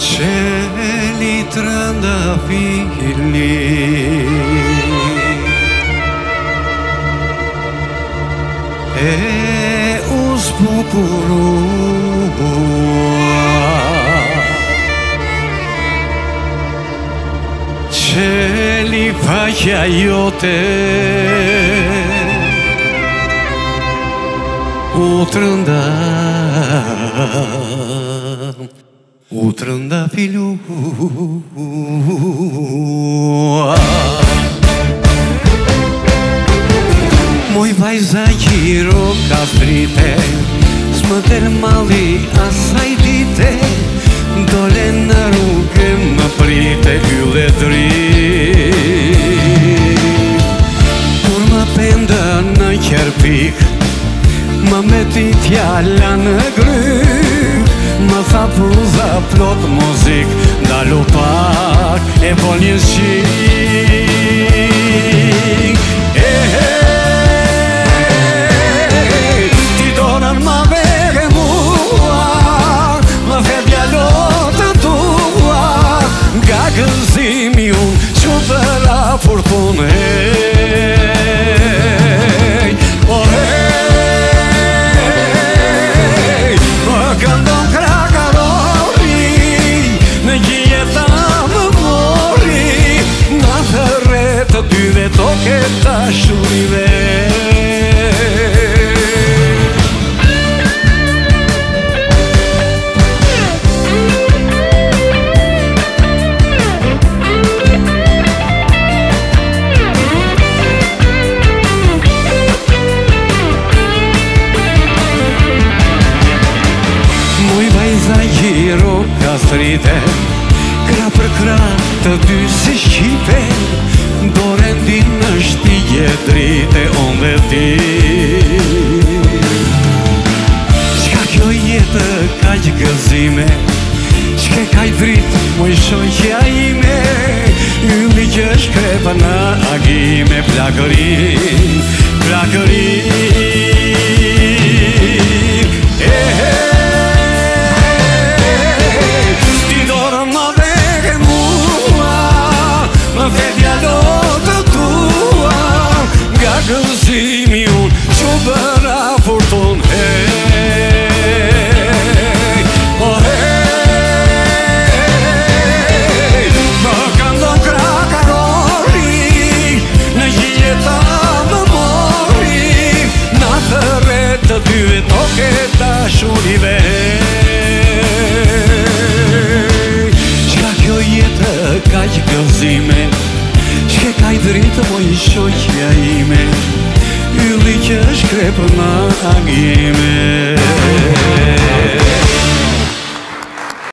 τσέλι τρανταφύλλη έως που κουρούμπουα τσέλι παγιαϊότε ο τρανταφύλλη U të rënda filuar Moj vajza gjiro ka frite Smë del mali asaj dite Dole në rrugë më frite Yllë e dri Kur më pende në kjerpik Më meti fjalla në gry Më fa pu plot muzik Dalu pak e po një shik E he Ti donën ma vege mua Më dhe djallot të tua Nga gëzimi unë që për a furpun Shumive Muj bëj zahiro Kastrit e Kra për kra të dy si shqipe Do rëndin në shtik dritë e onë dhe ti Qka kjo jetë ka që gëzime Qke ka i dritë më i shonqja ime Yli që shkrepa në agime Plakërin, plakërin Gëzimi unë që bëra fortun hey. hep magime